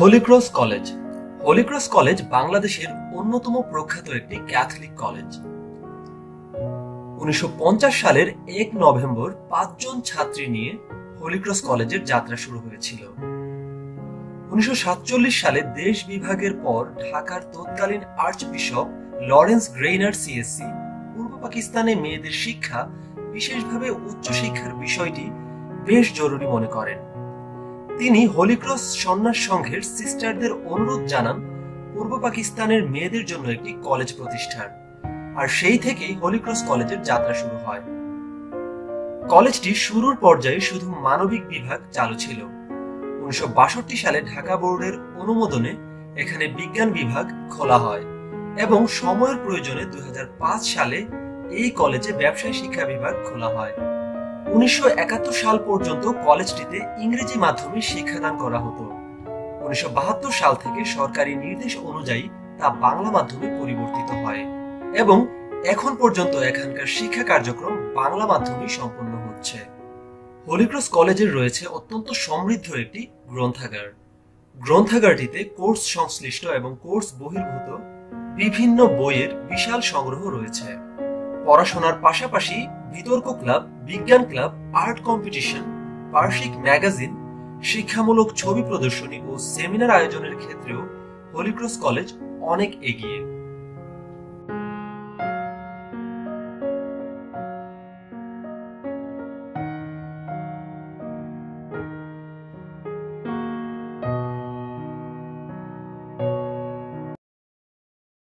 Holy Cross college Holy Cross college বাংলাদেশের অন্যতম প্রখ্যাত একটি ক্যাথলিক কলেজ উনিশশো সালের এক নভেম্বর পাঁচজন ছাত্রী নিয়ে হলিক্রস কলেজের যাত্রা শুরু হয়েছিল। উনিশশো সাতচল্লিশ সালে দেশ বিভাগের পর ঢাকার তৎকালীন archbishop Lawrence Graner CSC পূর্ব পাকিস্তানে মেয়েদের শিক্ষা বিশেষভাবে উচ্চশিক্ষার বিষয়টি বেশ জরুরি মনে করেন। তিনি হলিক্রস সন্ন্যাস সংঘের সিস্টারদের অনুরোধ জানান পূর্ব পাকিস্তানের মেয়েদের জন্য একটি কলেজ প্রতিষ্ঠার। আর সেই থেকেই হলিক্রস কলেজের যাত্রা শুরু হয়। কলেজটি শুরুর পর্যায়ে শুধু মানবিক বিভাগ চালু ছিল। উনিশশো বাষট্টি সালে ঢাকা বোর্ডের অনুমোদনে এখানে বিজ্ঞান বিভাগ খোলা হয় এবং সময়ের প্রয়োজনে দুই হাজার পাঁচ সালে এই কলেজে ব্যবসায় শিক্ষা বিভাগ খোলা হয়। উনিশশো সাল পর্যন্ত কলেজটিতে ইংরেজি মাধ্যমে শিক্ষাদান করা হতো। উনিশশো সাল থেকে সরকারি নির্দেশ অনুযায়ী তা বাংলা মাধ্যমে পরিবর্তিত হয় এবং এখন পর্যন্ত এখানকার শিক্ষা কার্যক্রম বাংলা মাধ্যমে সম্পন্ন হচ্ছে। হলিক্রস কলেজের রয়েছে অত্যন্ত সমৃদ্ধ একটি গ্রন্থাগার। গ্রন্থাগারটিতে কোর্স সংশ্লিষ্ট এবং কোর্স বহির্ভূত বিভিন্ন বইয়ের বিশাল সংগ্রহ রয়েছে। পড়াশোনার পাশাপাশি বিতর্ক ক্লাব, বিজ্ঞান ক্লাব, আর্ট কম্পিটিশন, বার্ষিক ম্যাগাজিন, শিক্ষামূলক ছবি প্রদর্শনী ও সেমিনার আয়োজনের ক্ষেত্রেও হলিক্রস কলেজ অনেক এগিয়ে।